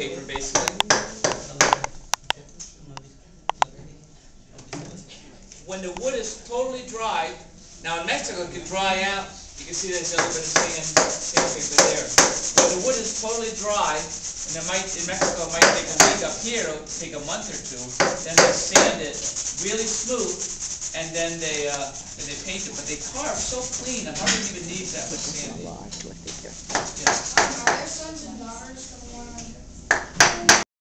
paper basically. When the wood is totally dry, now in Mexico it can dry out, you can see there's a little bit of sand, sandpaper there. When the wood is totally dry, and it might, in Mexico it might take a week up here, it'll take a month or two, then they sand it really smooth, and then they, uh, and they paint it, but they carve so clean, I hardly even need that much sanding.